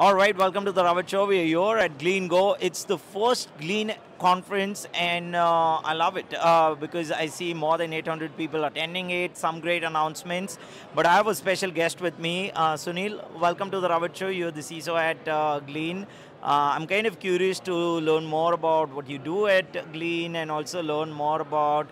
All right, welcome to the Ravit Show. We are here at Glean Go. It's the first Glean conference, and uh, I love it uh, because I see more than 800 people attending it, some great announcements. But I have a special guest with me, uh, Sunil. Welcome to the Ravit Show. You're the CISO at uh, Glean. Uh, I'm kind of curious to learn more about what you do at Glean and also learn more about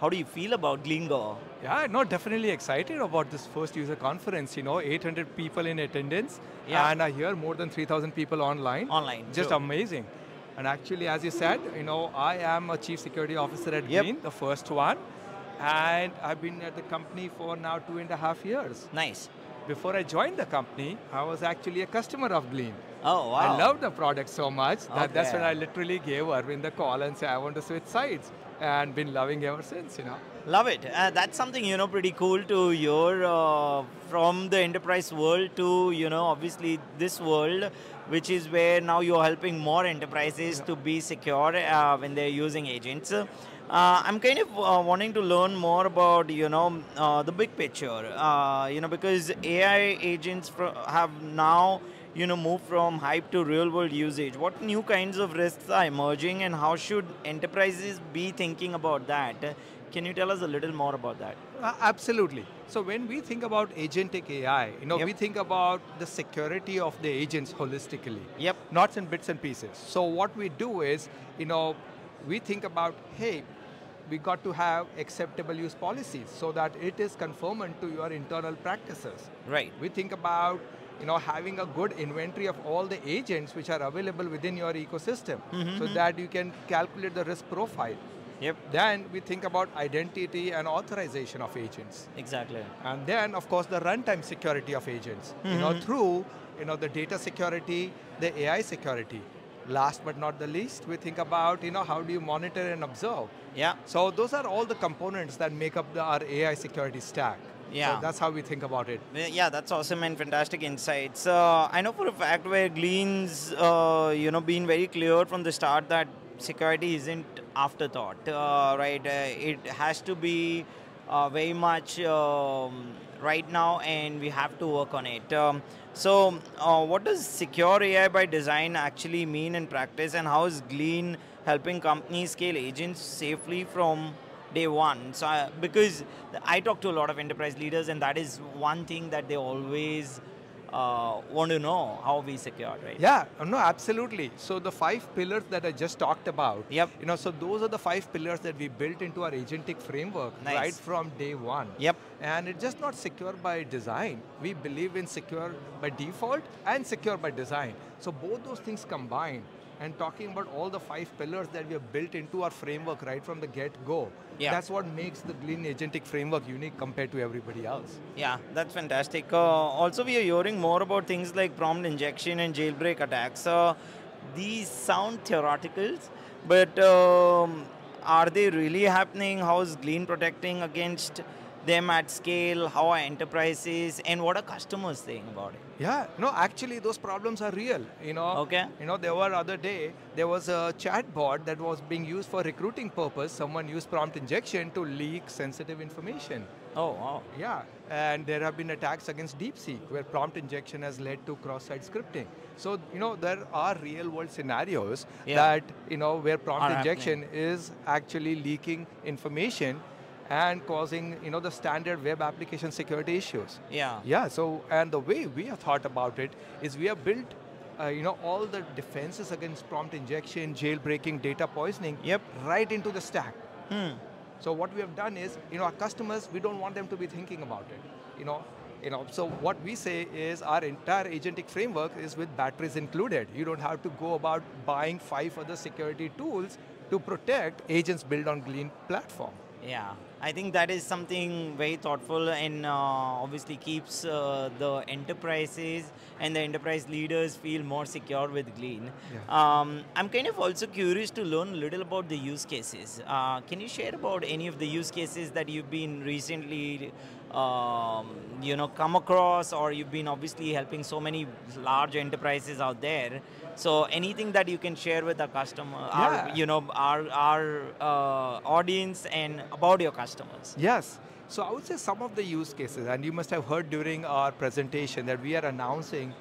how do you feel about Glean Go? Yeah, no, definitely excited about this first user conference. You know, 800 people in attendance, Yeah. and I hear more than 3,000 people online. Online, Just true. amazing. And actually, as you said, you know, I am a chief security officer at Yep. Glean, the first one, and I've been at the company for now two and a half years. Nice. Before I joined the company, I was actually a customer of Glean. Oh, wow. I love the product so much that that's when I literally gave Arvind the call and said I want to switch sides, and been loving ever since. You know. Love it. Uh, that's something you know pretty cool to hear uh, from the enterprise world to you know obviously this world, which is where now you're helping more enterprises to be secure uh, when they're using agents. Uh, I'm kind of uh, wanting to learn more about you know uh, the big picture. Uh, you know because AI agents have now you know move from hype to real world usage. What new kinds of risks are emerging, and how should enterprises be thinking about that? Can you tell us a little more about that? Uh, absolutely. So when we think about agentic AI, you know, Yep. we think about the security of the agents holistically. Yep. Not in bits and pieces. So what we do is, you know, we think about, hey, we got to have acceptable use policies so that it is conformant to your internal practices. Right. We think about you know, having a good inventory of all the agents which are available within your ecosystem so mm-hmm. that you can calculate the risk profile. Yep. Then we think about identity and authorization of agents. Exactly. And then, of course, the runtime security of agents. You know, mm-hmm. through you know the data security, the AI security. Last but not the least, we think about you know how do you monitor and observe. Yeah. So those are all the components that make up the, our AI security stack. Yeah. So that's how we think about it. Yeah, that's awesome and fantastic insights. Uh, I know for a fact where Glean's, uh, you know, been very clear from the start that security isn't afterthought, uh, right? Uh, it has to be uh, very much um, right now, and we have to work on it. Um, so, uh, what does secure AI by design actually mean in practice, and how is Glean helping companies scale agents safely from day one. So, I, because I talk to a lot of enterprise leaders, and that is one thing that they always uh, want to know how we secure, right? Yeah, uh, no, absolutely. So the five pillars that I just talked about, Yep. you know, so those are the five pillars that we built into our agentic framework Nice. right from day one. Yep. And it's just not secure by design. We believe in secure by default and secure by design. So both those things combined and talking about all the five pillars that we have built into our framework right from the get-go. Yeah. That's what makes the Glean agentic framework unique compared to everybody else. Yeah, that's fantastic. Uh, also, we are hearing more about things like prompt injection and jailbreak attacks. Uh, these sound theoretical, but um, are they really happening? How is Glean protecting against them at scale? How are enterprises and what are customers saying about it? Yeah, no, actually those problems are real. You know, Okay. You know, there were other day there was a chat bot that was being used for recruiting purpose. Someone used prompt injection to leak sensitive information. Oh, wow. Yeah, and there have been attacks against DeepSeek where prompt injection has led to cross-site scripting. So you know there are real-world scenarios Yeah. that you know where prompt Are injection is actually leaking information and causing you know the standard web application security issues. Yeah. Yeah, so, and the way we have thought about it is we have built, uh, you know, all the defenses against prompt injection, jailbreaking, data poisoning, Yep. right into the stack. Hmm. So what we have done is, you know, our customers, we don't want them to be thinking about it, you know. You know, so what we say is our entire agentic framework is with batteries included. You don't have to go about buying five other security tools to protect agents built on Glean platform. Yeah, I think that is something very thoughtful and uh, obviously keeps uh, the enterprises and the enterprise leaders feel more secure with Glean. Yeah. Um, I'm kind of also curious to learn a little about the use cases. Uh, can you share about any of the use cases that you've been recently, um, you know, come across, or you've been obviously helping so many large enterprises out there? So anything that you can share with our customer, our, you know, our our uh, audience and about your customers. Yes. So I would say some of the use cases, and you must have heard during our presentation that we are announcing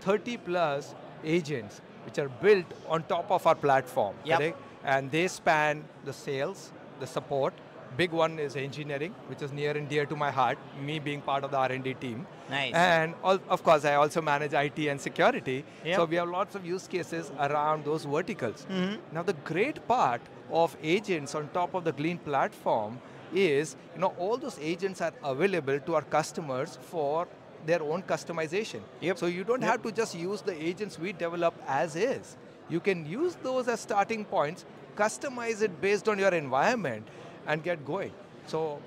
30 plus agents which are built on top of our platform. Yep. correct? And they span the sales, the support, big one is engineering, which is near and dear to my heart, me being part of the R&D team. Nice. And of course, I also manage IT and security. Yep. So we have lots of use cases around those verticals. Mm-hmm. Now the great part of agents on top of the Glean platform is, you know, all those agents are available to our customers for their own customization. Yep. So you don't Yep. have to just use the agents we develop as is. You can use those as starting points, customize it based on your environment, and get going. So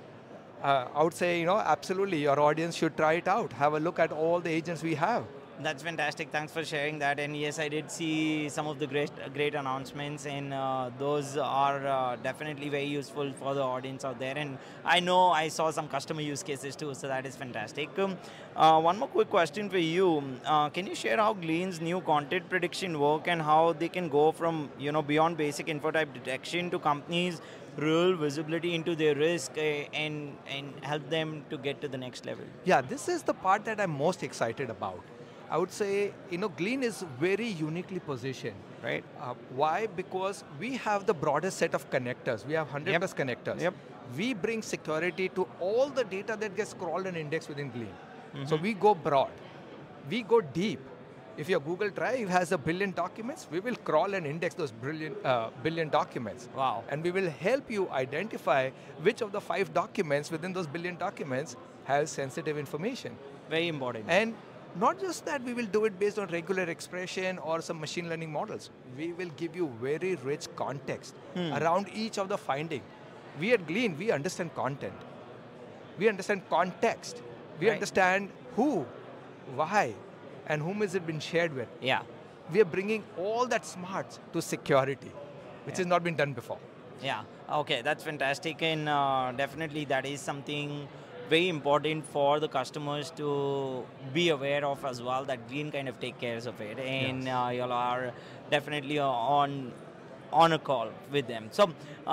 uh, I would say, you know, absolutely, your audience should try it out. Have a look at all the agents we have. That's fantastic. Thanks for sharing that. And yes, I did see some of the great, great announcements, and uh, those are uh, definitely very useful for the audience out there. And I know I saw some customer use cases too, so that is fantastic. Um, uh, one more quick question for you: uh, Can you share how Glean's new content protection work and how they can go from you know beyond basic info type detection to companies real visibility into their risk uh, and and help them to get to the next level? Yeah, this is the part that I'm most excited about. I would say, you know, Glean is very uniquely positioned. Right. Uh, why? Because we have the broadest set of connectors. We have 100 Yep. plus connectors. Yep. We bring security to all the data that gets crawled and indexed within Glean. So Mhm. we go broad. We go deep. If your Google Drive has a billion documents, we will crawl and index those brilliant, uh, billion documents. Wow. And we will help you identify which of the five documents within those billion documents has sensitive information. Very important. And not just that we will do it based on regular expression or some machine learning models. We will give you very rich context Hmm. around each of the finding. We at Glean, we understand content. We understand context. We Right. understand who, why, and whom is it been shared with. yeah. We are bringing all that smarts to security, which Yeah. has not been done before. Yeah, okay, that's fantastic, and uh, definitely that is something very important for the customers to be aware of as well. That Glean kind of take cares of it, and Yes. uh, y'all are definitely uh, on on a call with them. So, uh,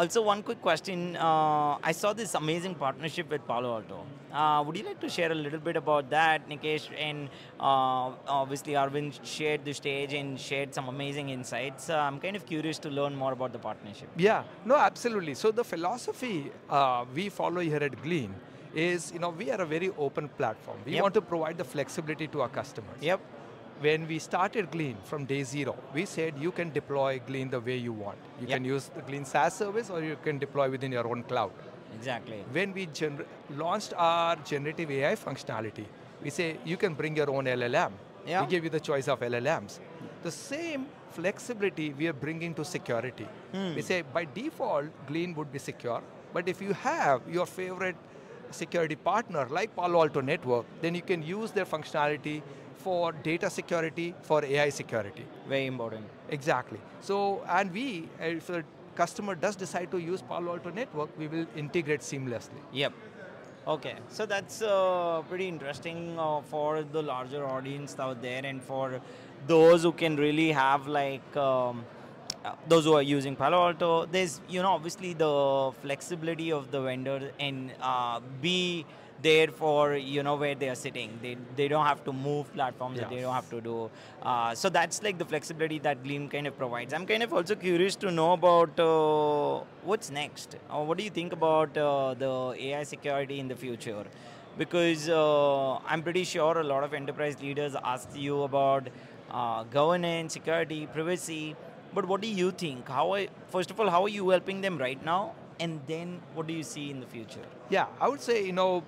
also one quick question: uh, I saw this amazing partnership with Palo Alto. Uh, would you like to share a little bit about that, Nikesh? And uh, obviously, Arvind shared the stage and shared some amazing insights. Uh, I'm kind of curious to learn more about the partnership. Yeah, no, absolutely. So the philosophy uh, we follow here at Glean is, you know, we are a very open platform. We Yep. want to provide the flexibility to our customers. Yep. When we started Glean from day zero, we said you can deploy Glean the way you want. You Yep. can use the Glean SaaS service or you can deploy within your own cloud. Exactly. When we gener- launched our generative AI functionality, we say you can bring your own LLM. Yeah. We give you the choice of LLMs. The same flexibility we are bringing to security. Hmm. We say by default, Glean would be secure, but if you have your favorite security partner like Palo Alto Network, then you can use their functionality for data security, for AI security. Very important. Exactly. So, and we, if a customer does decide to use Palo Alto Network, we will integrate seamlessly. Yep. Okay, so that's uh, pretty interesting uh, for the larger audience out there, and for those who can really have like um, uh, those who are using Palo Alto. There's you know obviously the flexibility of the vendor and uh, be there for you know where they are sitting. They they don't have to move platforms. They don't have to do. Uh, so that's like the flexibility that Glean kind of provides. I'm kind of also curious to know about uh, what's next. What do you think about uh, the AI security in the future? Because uh, I'm pretty sure a lot of enterprise leaders ask you about uh, governance, security, privacy. But what do you think? How are, first of all, how are you helping them right now? And then what do you see in the future? Yeah, I would say, you know,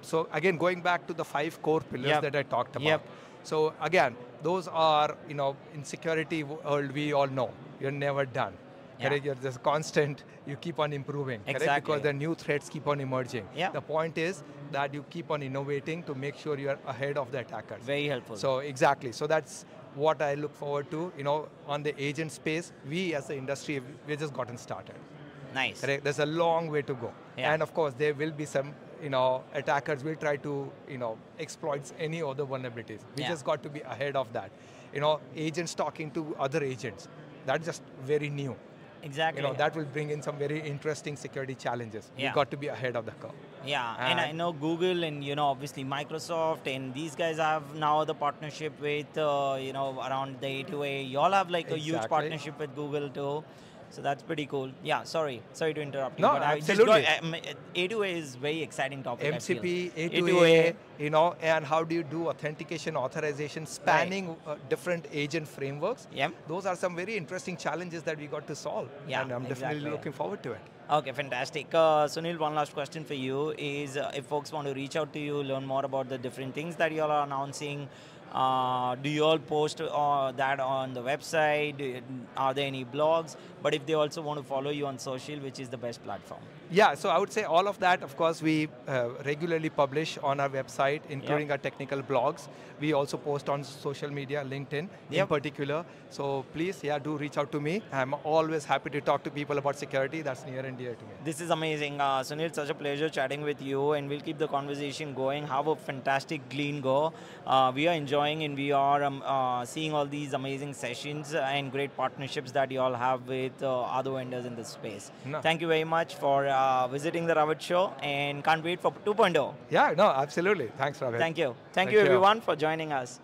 so again, going back to the five core pillars Yep. that I talked about. Yep. So again, those are, you know, in security world, we all know, you're never done. Yeah. Correct? You're just constant, you keep on improving. Exactly. Correct? Because the new threats keep on emerging. Yeah. The point is that you keep on innovating to make sure you're ahead of the attackers. Very helpful. So exactly. So that's what I look forward to. You know, on the agent space, we as the industry, we've just gotten started. nice. Correct. There's a long way to go. Yeah. And of course, there will be some, you know, attackers will try to, you know, exploit any other vulnerabilities. We Yeah. just got to be ahead of that. You know, agents talking to other agents. That's just very new. Exactly. You know, that will bring in some very interesting security challenges. Yeah. You've got to be ahead of the curve. Yeah, and, I know Google and you know obviously Microsoft and these guys have now the partnership with uh, you know around the A2A. You all have like a huge partnership with Google too. So that's pretty cool. Yeah, sorry, sorry to interrupt you. No, but I just absolutely. got- um, A2A is very exciting topic. MCP, A2A, you know, and how do you do authentication, authorization, spanning uh, different agent frameworks? Yep. Those are some very interesting challenges that we got to solve. Yeah, and I'm definitely looking forward to it. Okay, fantastic. Uh, Sunil, one last question for you is uh, if folks want to reach out to you, learn more about the different things that you all are announcing, uh, do you all post uh, that on the website? Do you- are there any blogs? But if they also want to follow you on social, which is the best platform? Yeah, so I would say all of that, of course, we uh, regularly publish on our website, including our technical blogs. We also post on social media, LinkedIn in particular. So please, yeah, do reach out to me. I'm always happy to talk to people about security. That's near and dear to me. This is amazing. Uh, Sunil, such a pleasure chatting with you, and we'll keep the conversation going. Have a fantastic Glean Go. Uh, we are enjoying and we are um, uh, seeing all these amazing sessions and great partnerships that you all have with uh, other vendors in this space. No. Thank you very much for uh, visiting the Ravit Show, and can't wait for 2.0. Yeah, no, absolutely. Thanks, Ravi. Thank you. Thank, Thank you, you. everyone, for joining us.